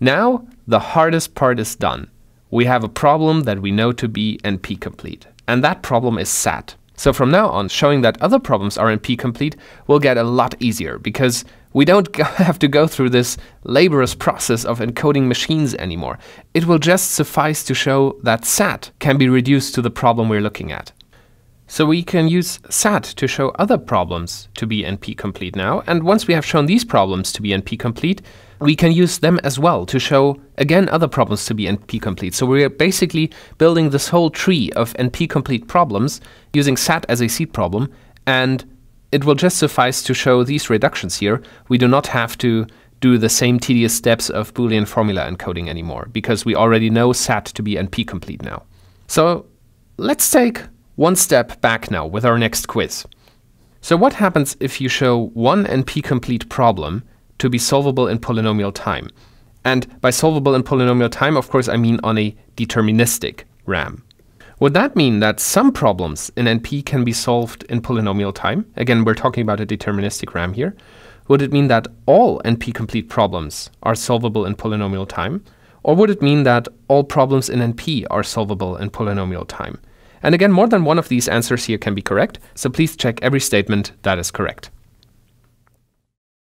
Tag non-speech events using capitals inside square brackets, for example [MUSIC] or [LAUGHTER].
Now, the hardest part is done. We have a problem that we know to be NP-complete, and that problem is SAT. So from now on, showing that other problems are NP-complete will get a lot easier because we don't [LAUGHS] have to go through this laborious process of encoding machines anymore. It will just suffice to show that SAT can be reduced to the problem we're looking at. So we can use SAT to show other problems to be NP-complete now, and once we have shown these problems to be NP-complete, we can use them as well to show, again, other problems to be NP-complete. So we're basically building this whole tree of NP-complete problems using SAT as a seed problem, and it will just suffice to show these reductions here. We do not have to do the same tedious steps of Boolean formula encoding anymore, because we already know SAT to be NP-complete now. So let's take one step back now with our next quiz. So what happens if you show one NP-complete problem to be solvable in polynomial time? And by solvable in polynomial time, of course, I mean on a deterministic RAM. Would that mean that some problems in NP can be solved in polynomial time? Again, we're talking about a deterministic RAM here. Would it mean that all NP-complete problems are solvable in polynomial time? Or would it mean that all problems in NP are solvable in polynomial time? And again, more than one of these answers here can be correct, so please check every statement that is correct.